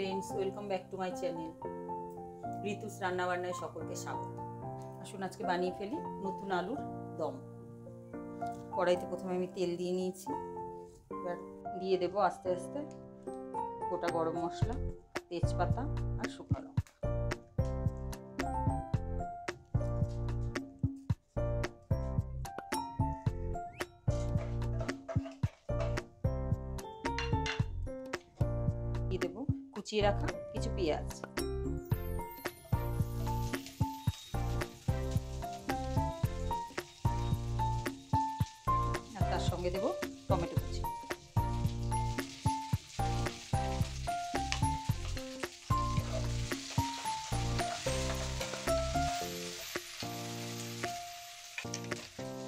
Friends welcome back to my channel Ritu's রান্নাবান্নায় সকলকে স্বাগত। আসুন আজকে বানিয়ে ফেলি নতুন আলুর দম। কড়াইতে প্রথমে আমি তেল দিয়ে নিয়েছি। এবার দিয়ে দেবো আস্তে আস্তে গোটা গরম মশলা, তেজপাতা আর শুকনো লঙ্কা। কুচিয়ে রাখা কিছু পেঁয়াজ। তার সঙ্গে দেবো টমেটো কুচি।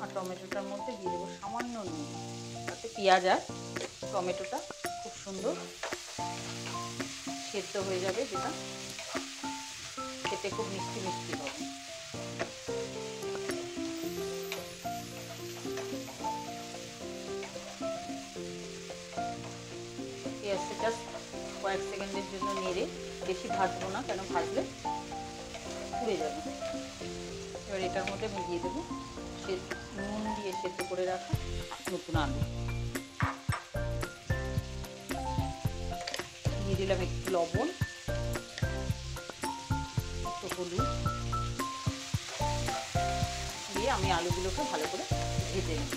আর টমেটোটার মধ্যে দিয়ে দেবো সামান্য নুন। তাতে পেঁয়াজ আর টমেটোটা খুব সুন্দর সেদ্ধ হয়ে যাবে যেটা। খেতে খুব মিষ্টি মিষ্টি হবে। পেঁয়াজটা জাস্ট কয়েক সেকেন্ডের জন্য নেড়ে বেশি ভাজবো না, কেন ভাজলে পুড়ে যাবে। এবার এটার মধ্যে মিলিয়ে দেবো সে নুন দিয়ে সেদ্ধ করে রাখা নতুন আলু। দিলাম একটু লবণ হলুদ, দিয়ে আমি আলুগুলোকে ভালো করে ভেজে নেব।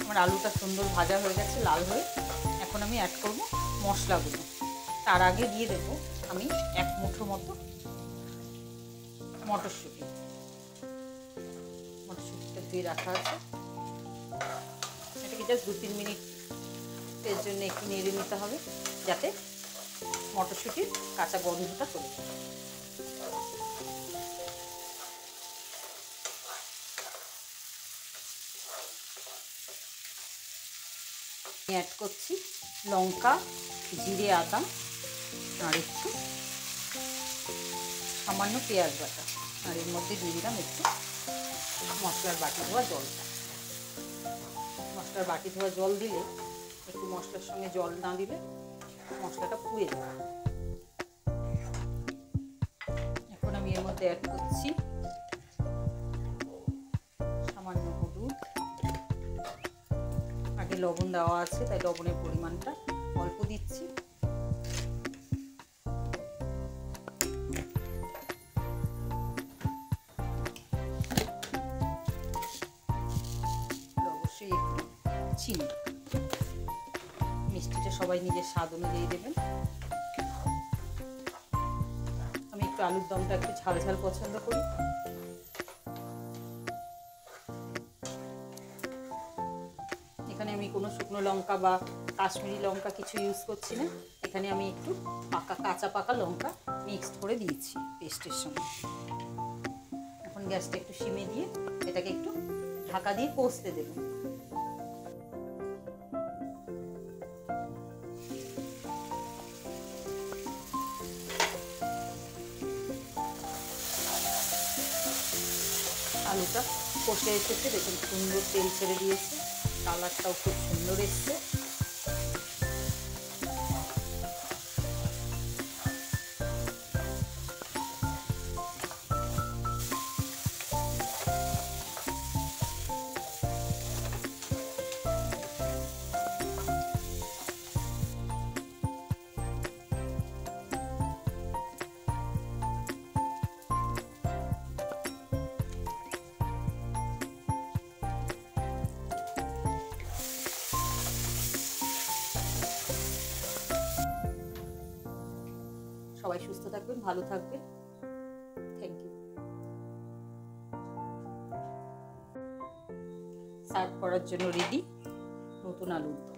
আমার আলুটা সুন্দর ভাজা হয়ে গেছে, লাল হয়ে। এখন আমি অ্যাড করব মশলাগুলো। তার আগে দিয়ে দেবো আমি এক মুঠো মতো মটরশুঁটি। মটরশুঁটিটা ধুয়ে রাখা আছে। এটাকে জাস্ট দু তিন মিনিটের জন্য একটু নেড়ে নিতে হবে, যাতে মটরশুঁটির কাঁচা গন্ধটা চলে অ্যাড করছি লঙ্কা, জিরে, আদা, আর একটু সামান্য পেঁয়াজ বাটা। আর এর মধ্যে দিয়ে দিলাম একটু মশলার বাটি ধোয়া জলটা। মশলার বাটি ধোয়া জল দিলে, একটু মশলার সঙ্গে জল না দিলে মশলাটা পুড়ে যাবে। এখন আমি এর মধ্যে অ্যাড করছি সামান্য হলুদ। আগে লবণ দেওয়া আছে, তাই লবণের পরিমাণটা অল্প দিচ্ছি। চিনি। মিষ্টিটা সবাই নিজের স্বাদ অনুযায়ী দেবেন। আমি একটু আলুর দমটা একটু ঝাল ঝাল পছন্দ করি। এখানে আমি কোনো শুকনো লঙ্কা বা কাশ্মীরি লঙ্কা কিছু ইউজ করছি না। এখানে আমি একটু পাকা কাঁচা পাকা লঙ্কা মিক্সড করে দিয়েছি পেস্টের সঙ্গে। এখন গ্যাসটা একটু সিমে দিয়ে এটাকে একটু ঢাকা দিয়ে কষতে দেব। আলুটা কষে এসেছে দেখুন সুন্দর তেল ছেড়ে দিয়েছে কালারটাও খুব সুন্দর এসছে। সবাই সুস্থ থাকবেন ভালো থাকবেন। থ্যাংক ইউ সার্ভ করার জন্য রেডি নতুন আলুর দম।